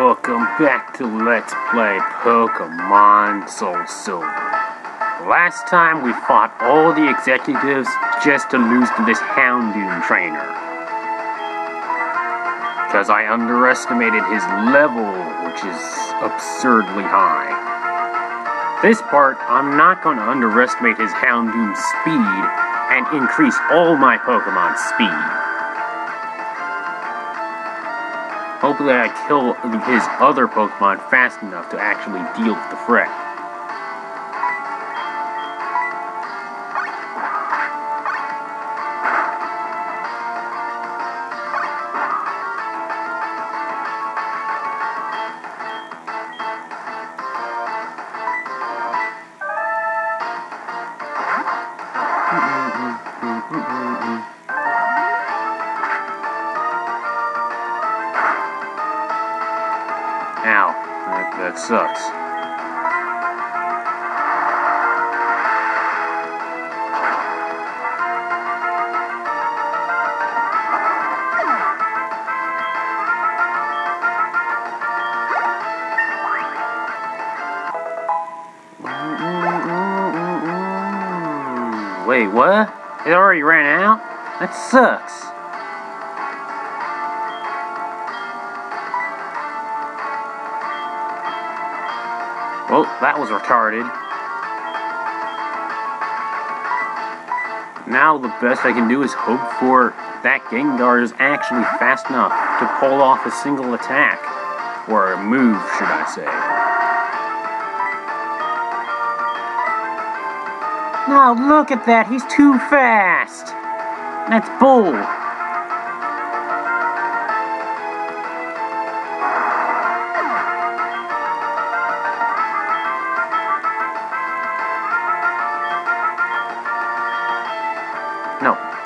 Welcome back to Let's Play Pokemon Soul Silver. Last time we fought all the executives just to lose to this Houndoom trainer. Because I underestimated his level, which is absurdly high. This part, I'm not going to underestimate his Houndoom speed and increase all my Pokemon speed. Hopefully I kill his other Pokemon fast enough to actually deal with the threat. Sucks. Wait, what? It already ran out? That sucks. Well, that was retarded. Now the best I can do is hope for that Gengar is actually fast enough to pull off a single attack. Or a move, should I say. Now look at that, he's too fast! That's bull!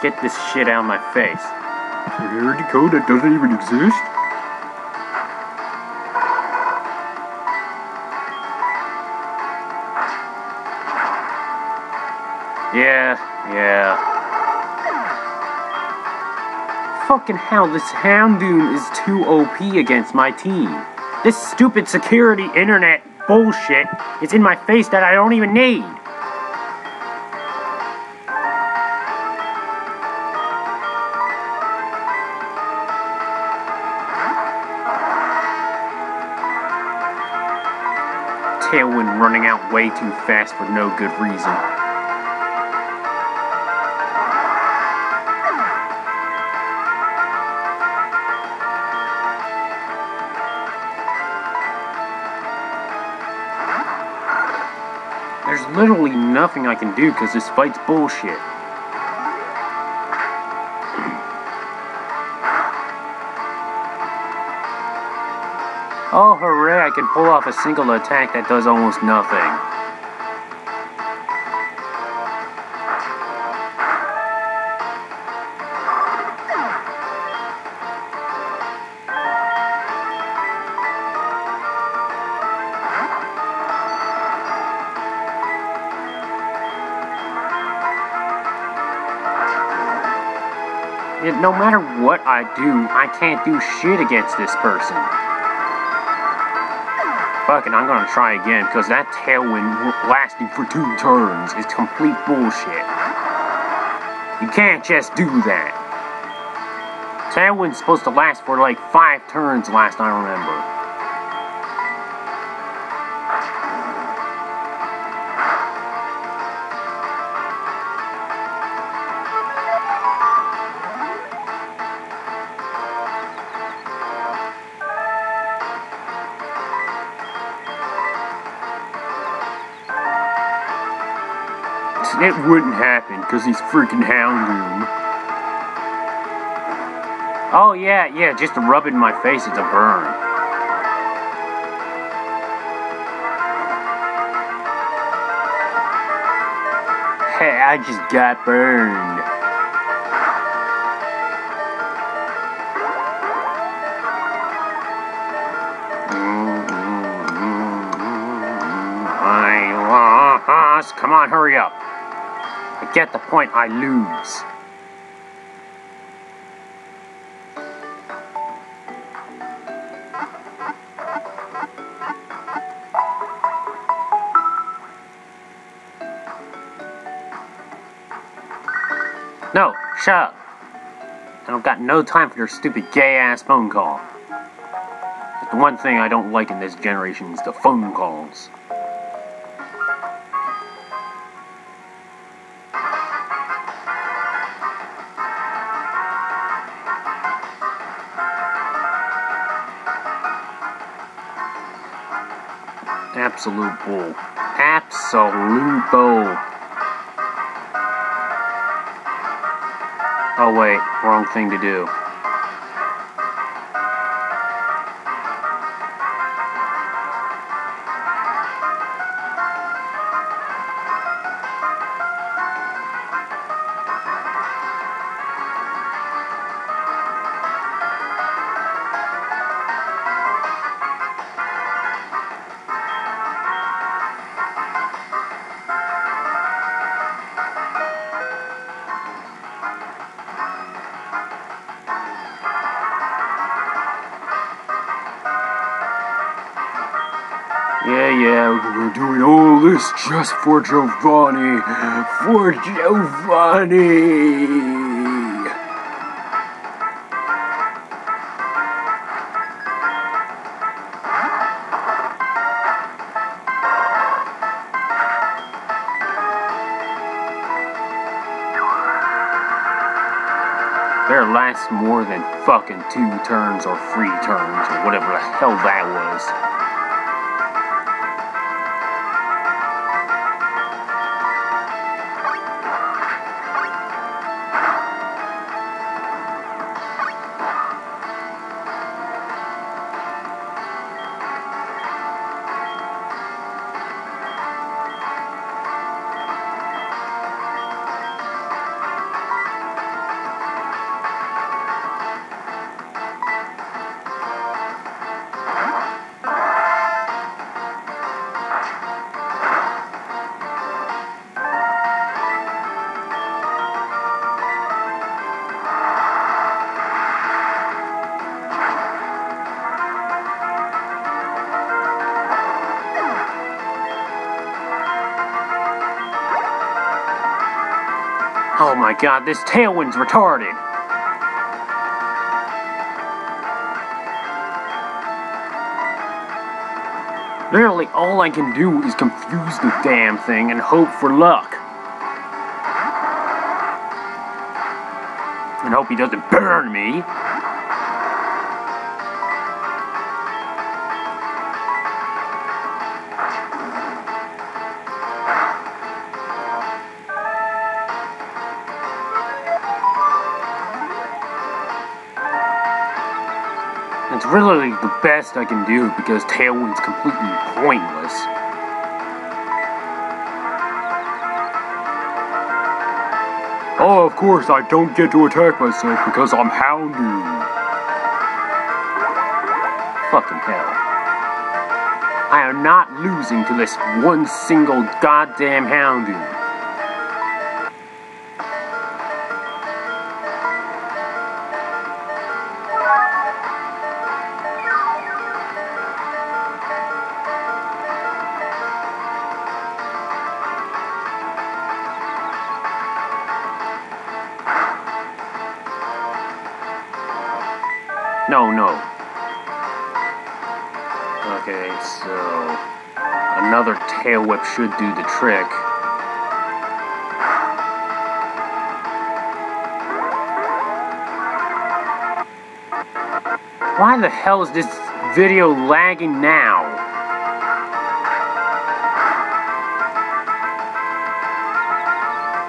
Get this shit out of my face. Here to code that doesn't even exist? Yeah, yeah. Fucking hell, this Houndoom is too OP against my team. This stupid security internet bullshit is in my face that I don't even need. Tailwind running out way too fast for no good reason. There's literally nothing I can do because this fight's bullshit. Oh, hooray, I can pull off a single attack that does almost nothing. No matter what I do, I can't do shit against this person. Fuck it, I'm gonna try again, because that tailwind lasting for two turns is complete bullshit. You can't just do that. Tailwind's supposed to last for like five turns last I remember. It wouldn't happen, because he's freaking Houndoom. Oh, yeah, yeah, just to rub it in my face, it's a burn. Hey, I just got burned. Mm-hmm, mm-hmm, mm-hmm, I lost. Come on, hurry up. I get the point, I lose. No, shut up. I don't got no time for your stupid gay-ass phone call. But the one thing I don't like in this generation is the phone calls. Absolute bull. Absolute bull. Oh wait, wrong thing to do. Yeah, yeah, we're doing all this just for Giovanni. For Giovanni. Better last more than fucking two turns or three turns or whatever the hell that was. My god, this tailwind's retarded. Literally, all I can do is confuse the damn thing and hope for luck. And hope he doesn't burn me. It's really the best I can do because Tailwind's completely pointless. Oh, of course, I don't get to attack myself because I'm Houndoom. Fucking hell. I am not losing to this one single goddamn Houndoom. No, no. Okay, so another tail whip should do the trick. Why the hell is this video lagging now?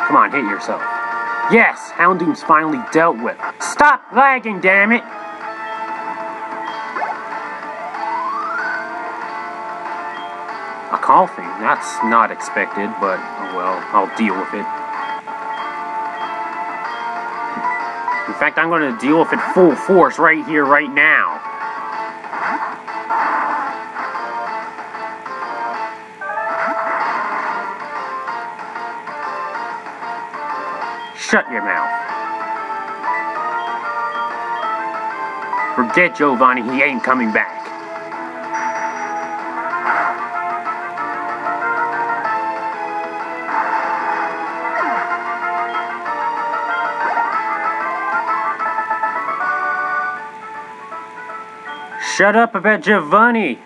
Come on, hit yourself. Yes, Houndoom's finally dealt with. Stop lagging, damn it! Koffing? That's not expected, but oh well, I'll deal with it. In fact, I'm going to deal with it full force right here, right now. Shut your mouth. Forget Giovanni, he ain't coming back. Shut up about Giovanni!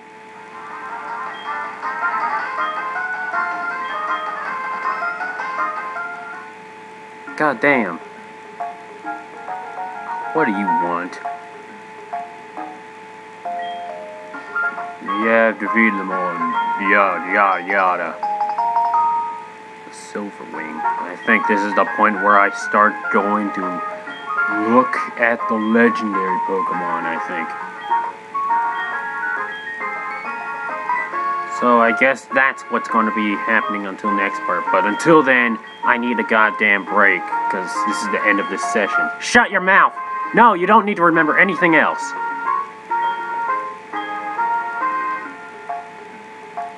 God damn. What do you want? You have defeated them all, yada yada yada. Silver Wing. I think this is the point where I start going to look at the legendary Pokemon, I think. So I guess that's what's going to be happening until next part. But until then, I need a goddamn break, because this is the end of this session. Shut your mouth! No, you don't need to remember anything else.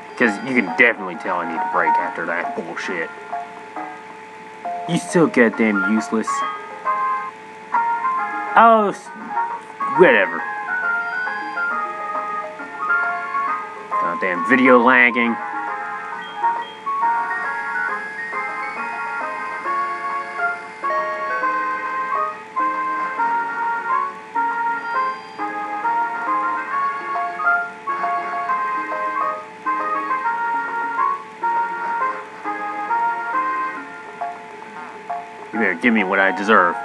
Because you can definitely tell I need a break after that bullshit. You still goddamn useless. Oh, whatever. Goddamn video lagging. You better give me what I deserve.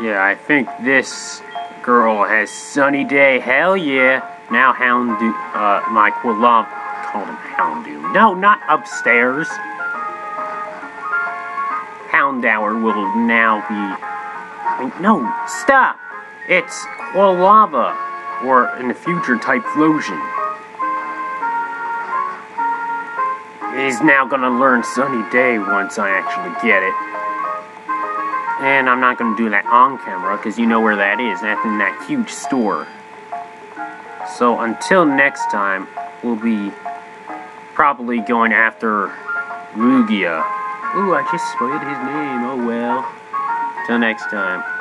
Yeah, I think this girl has sunny day. Hell yeah. Now Houndoom, uh, my Quillam, called him Houndoom. No, not upstairs. Houndour will now be, no, stop. It's Quilava, or in the future, Typhlosion. He's now gonna learn Sunny Day once I actually get it. And I'm not going to do that on camera because you know where that is. That's in that huge store. So until next time, we'll be probably going after Lugia. Ooh, I just spelled his name. Oh well. Till next time.